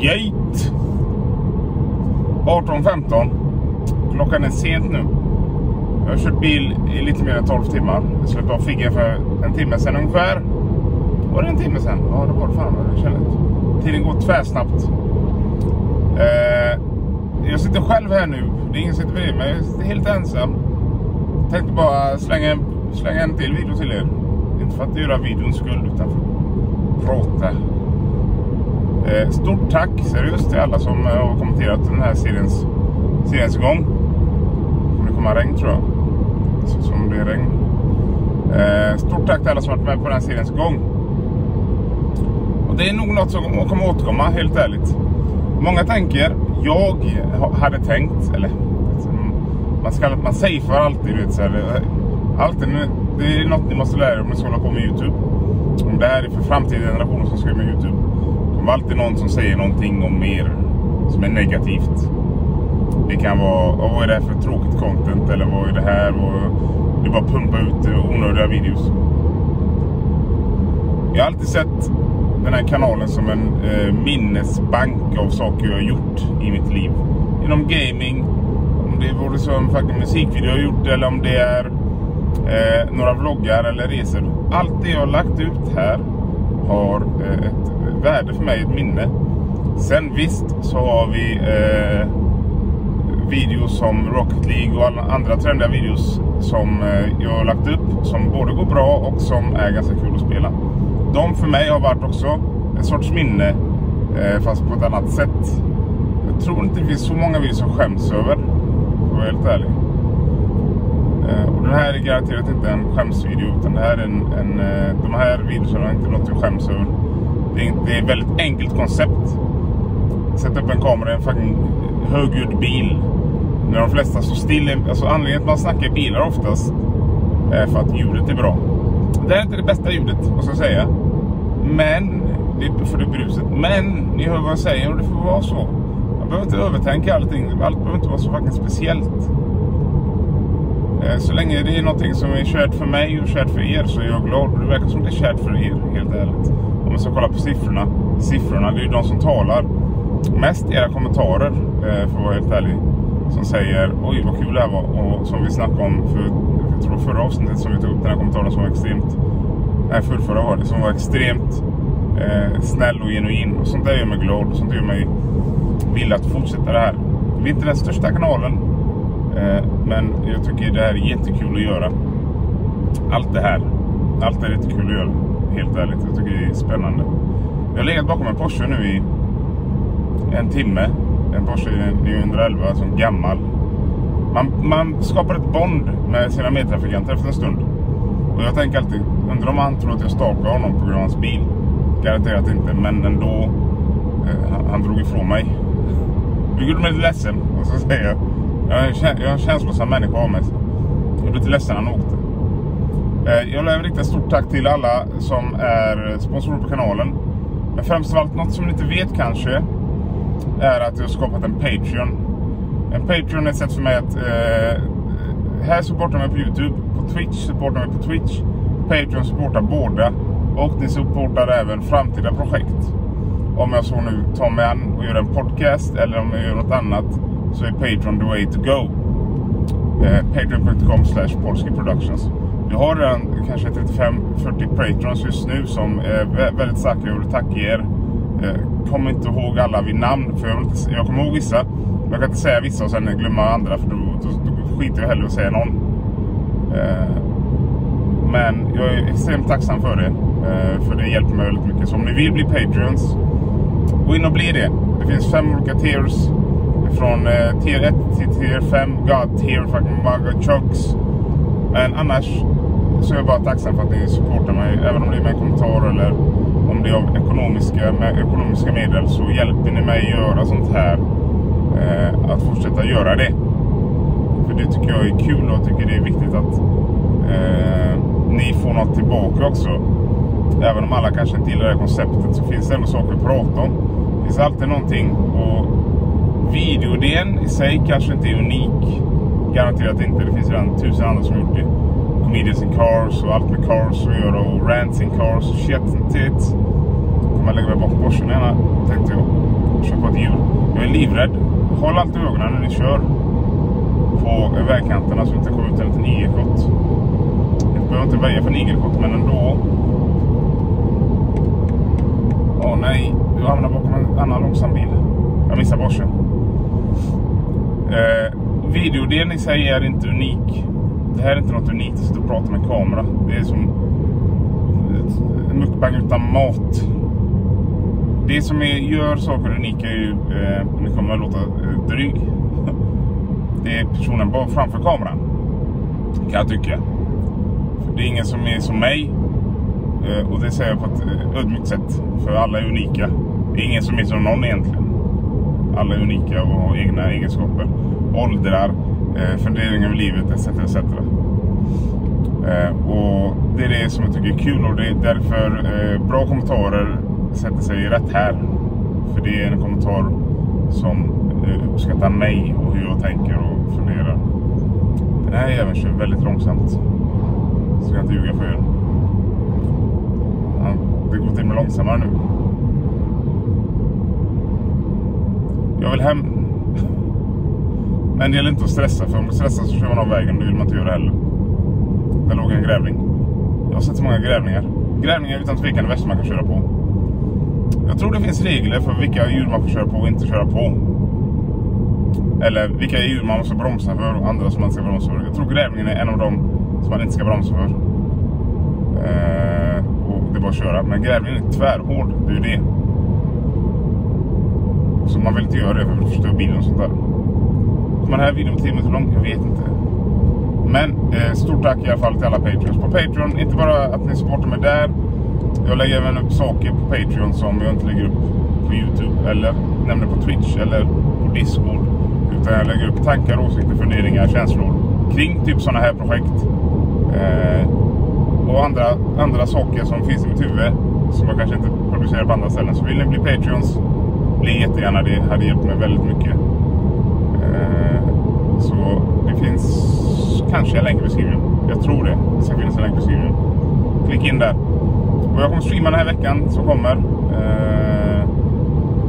Gate. 18.15. Klockan är sent nu. Jag har kört bil i lite mer än 12 timmar. Jag släppte av Figgen för en timme sedan ungefär. Var det en timme sedan? Ja, det var det fan. Jag känner det. Tiden går tvärsnabbt. Eh, jag sitter själv här nu. Det är ingen som sitter bredvid mig. Jag sitter helt ensam. Tänkte bara slänga en, slänga en till video till er. Inte för att göra videons skull, utan för att prata. Eh, stort tack seriöst till alla som eh, har kommenterat den här seriens, seriens gång. Det kommer regn tror jag. Så som det regn. Eh, stort tack till alla som varit med på den här seriens gång. Och det är nog något som kommer återkomma, helt ärligt. Många tänker, jag hade tänkt, eller alltså, man, ska, man safear alltid. Vet, så här, alltid, det är något ni måste lära er om ni ska hålla på med Youtube. Om det här är för framtida generationer som ska med Youtube. Det kommer alltid någon som säger någonting om er som är negativt. Det kan vara, vad är det här för tråkigt content? Eller vad är det här? det är bara pumpa ut onödiga videos. Jag har alltid sett den här kanalen som en eh, minnesbank av saker jag har gjort i mitt liv. Inom gaming, om det vore så en fucking musikvideo jag har gjort eller om det är eh, några vloggar eller resor. Allt det jag har lagt ut här har eh, ett värde för mig, ett minne. Sen visst så har vi eh, videos som Rocket League och alla andra trendiga videos som eh, jag har lagt upp som både går bra och som är ganska kul att spela. De för mig har varit också en sorts minne eh, fast på ett annat sätt. Jag tror inte det finns så många videos som skäms över. För att vara helt ärlig. Eh, och den här är garanterat inte en skämsvideo utan det här är en, en eh, de här videorna är inte något jag skäms över. Det är, det är ett väldigt enkelt koncept. Sätta upp en kamera i en fucking högljudd bil när de flesta står still, alltså anledningen till att man snackar i bilar oftast är för att ljudet är bra. Det är inte det bästa ljudet, måste jag säga. Men, det är för det bruset. Men, ni hör vad jag säger och det får vara så. Man behöver inte övertänka allting. Allt behöver inte vara så fucking speciellt. Eh, så länge det är någonting som är kärt för mig och kärt för er så är jag glad. Det verkar som det är kärt för er, helt ärligt. Man ska kolla på siffrorna. Siffrorna, det är ju de som talar. Mest era kommentarer, eh, för att vara helt ärlig som säger oj vad kul det här var och som vi snackade om för jag tror förra avsnittet som vi tog upp den här kommentaren som var extremt nej förrförra var det som var extremt eh, snäll och genuin och sånt där gör mig glad och sånt gör mig villig att fortsätta det här. Vi är inte den största kanalen eh, men jag tycker det här är jättekul att göra. Allt det här. Allt är jättekul att göra. Helt ärligt. Jag tycker det är spännande. Jag har legat bakom en Porsche nu i en timme en Porsche 911 som alltså gammal. Man, man skapar ett bond med sina medtrafikanter efter en stund. Och jag tänker alltid, undrar om han tror att jag stalkar honom på grund av hans bil. Garanterat inte, men ändå. Eh, han, han drog ifrån mig. Det gjorde mig lite ledsen, och så säger jag. Jag är en känslosam människa av mig. Jag blev lite ledsen när han åkte. Eh, jag vill även rikta ett stort tack till alla som är sponsorer på kanalen. Men främst av allt, något som ni inte vet kanske är att jag har skapat en Patreon. En Patreon är ett sätt för mig att... Eh, här supportar mig på Youtube. På Twitch supportar mig på Twitch. Patreon supportar båda. Och ni supportar även framtida projekt. Om jag så nu tar mig an och gör en podcast eller om jag gör något annat så är Patreon the way to go. Eh, Patreon.com slash Productions. Du har redan kanske 35-40 Patrons just nu som är väldigt starka. Jag vill tacka er. Eh, kommer inte ihåg alla vid namn. För jag, inte, jag kommer ihåg vissa. Men jag kan inte säga vissa och sen glömma andra. För då, då, då skiter jag hellre att säga någon. Eh, men jag är extremt tacksam för det. Eh, för det hjälper mig väldigt mycket. Så om ni vill bli Patreons. Gå in och bli det. Det finns fem olika tiers. Från eh, tier 1 till tier 5. God tier, fucking bugger chucks. Men annars så är jag bara tacksam för att ni supportar mig. Även om det är med en kommentar eller om det är av ekonomiska, med ekonomiska medel så hjälper ni mig att göra sånt här. Eh, att fortsätta göra det. För det tycker jag är kul och jag tycker det är viktigt att eh, ni får något tillbaka också. Även om alla kanske inte gillar det här konceptet så finns det ändå saker att prata om. Det finns alltid någonting. Och videoidén i sig kanske inte är unik. Garanterat inte. Det finns redan tusen andra som har gjort det. Comedians in Cars och allt med Cars att göra och Rants in Cars och shit and tits. Kommer lägga mig bakom Porschen gärna, tänkte jag. Köpa på ett hjul. Jag är livrädd. Håll alltid ögonen när ni kör på vägkanterna så att inte kommer ut en liten igelkott. Jag behöver inte väja för en igelkott, men ändå. Åh nej, du hamnar bakom en annan långsam bil. Jag missar Porschen. Eh, videodelen i sig är inte unik. Det här är inte något unikt att sitta och prata med kamera. Det är som en mukbang utan mat. Det som är, gör saker unika är ju, eh, nu kommer jag låta eh, dryg. Det är personen bara framför kameran. Kan jag tycka. För det är ingen som är som mig. Eh, och det säger jag på ett eh, ödmjukt sätt. För alla är unika. Det är ingen som är som någon egentligen. Alla är unika och har egna egenskaper. Åldrar, eh, funderingar över livet etc. etc. Eh, och det är det som jag tycker är kul och det är därför eh, bra kommentarer sätter sig rätt här. För det är en kommentar som eh, uppskattar mig och hur jag tänker och funderar. Den här jäveln kör väldigt långsamt. Så jag inte ljuga för er. Ja, det går till och med långsammare nu. Jag vill hem. Men det gäller inte att stressa, för om du stressar så kör man av vägen. Det vill man inte göra heller. Där låg en grävling. Jag har sett så många grävlingar. Grävlingar är utan tvekan det värsta man kan köra på. Jag tror det finns regler för vilka djur man får köra på och inte köra på. Eller vilka djur man måste bromsa för och andra som man inte ska bromsa för. Jag tror grävlingen är en av dem som man inte ska bromsa för. Eh, och det är bara att köra. Men grävlingen är tvärhård, det är ju det. Så man vill inte göra det för att förstöra bilen och sånt där. Kommer den här videon 10 minuter lång? Jag vet inte. Men eh, stort tack i alla fall till alla Patreons på Patreon. Inte bara att ni supportar mig där. Jag lägger även upp saker på Patreon som jag inte lägger upp på Youtube. Eller nämner på Twitch eller på Discord. Utan jag lägger upp tankar, åsikter, funderingar, känslor kring typ sådana här projekt. Eh, och andra, andra saker som finns i mitt huvud. Som jag kanske inte producerar på andra ställen. Så vill ni bli Patreons, bli jättegärna det. hade hjälpt mig väldigt mycket. Eh, så det finns kanske en länk i beskrivningen. Jag tror det. Det ska finnas en länk i beskrivningen. Klicka in där. Och jag kommer streama den här veckan som kommer. Eh,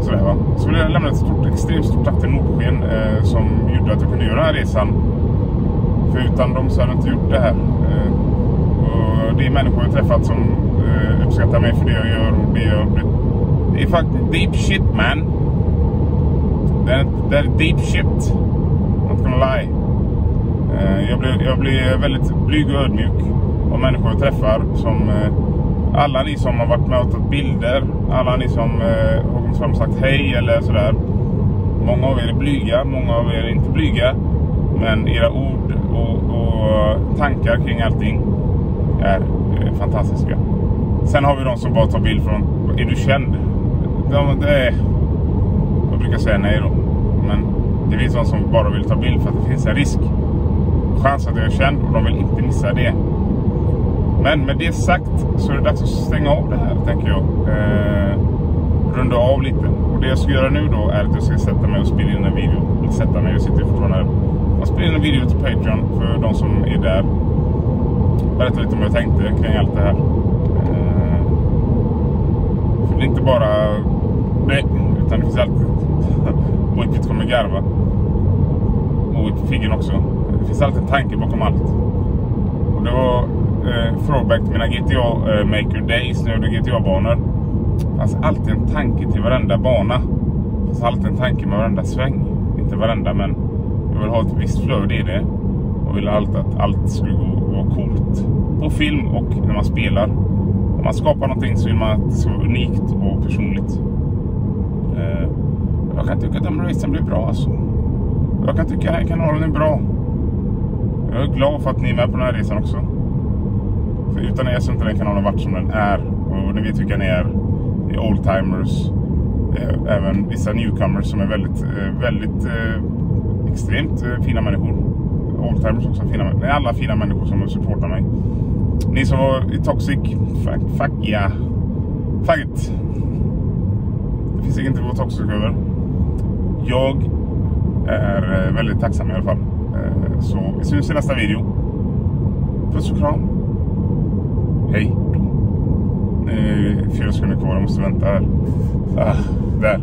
sådär va. Så vill jag lämna ett stort, extremt stort tack till Nordsken eh, som gjorde att jag kunde göra den här resan. För utan dem så hade jag inte gjort det här. Eh, och det är människor jag träffat som eh, uppskattar mig för det jag gör och det jag... Det är faktiskt deep shit man. Det är, det är deep shit jag, blir, jag blir väldigt blyg och ödmjuk av människor jag träffar. Som, eh, alla ni som har varit med och tagit bilder. Alla ni som eh, har kommit fram och sagt hej eller sådär. Många av er är blyga, många av er är inte blyga. Men era ord och, och tankar kring allting är eh, fantastiska. Sen har vi de som bara tar bild från, är du känd? De, det är, jag brukar säga nej då. Men det finns de som bara vill ta bild för att det finns en risk. Chans att jag är känd och de vill inte missa det. Men med det sagt så är det dags att stänga av det här tänker jag. Eh, runda av lite. Och det jag ska göra nu då är att jag ska sätta mig och spela in en video. Inte sätta mig, jag sitter fortfarande här. Jag spelar in en video till Patreon för de som är där. Berätta lite om vad jag tänkte kring allt det här. Eh, för det är inte bara det, utan det finns alltid... Wicked kommer garva. Och Figgen också. Det finns alltid en tanke bakom allt. Och det var eh, throwback till mina GTA eh, Maker Days när jag gjorde GTA-banor. Det fanns alltid en tanke till varenda bana. Det fanns alltid en tanke med varenda sväng. Inte varenda, men jag vill ha ett visst flöde i det. Och ville alltid att allt skulle gå, vara coolt. På film och när man spelar. Om man skapar någonting så vill man att det ska vara unikt och personligt. Eh, jag kan tycka att den racen blir bra alltså. Jag kan tycka att den här kanalen är bra. Jag är glad för att ni är med på den här resan också. För utan er så inte den kanalen varit som den är. Och ni vet vilka ni är. Det är oldtimers. Eh, även vissa newcomers som är väldigt, eh, väldigt eh, extremt fina människor. Oldtimers också fina människor. Det är alla fina människor som supportar mig. Ni som var i Toxic, fuck, fuck yeah. Fuck it. Det finns inget att vara toxic över. Jag är väldigt tacksam i alla fall. Så vi syns i nästa video. Puss och kram. Hej då. fyra sekunder kvar, jag måste vänta här. Ah, där.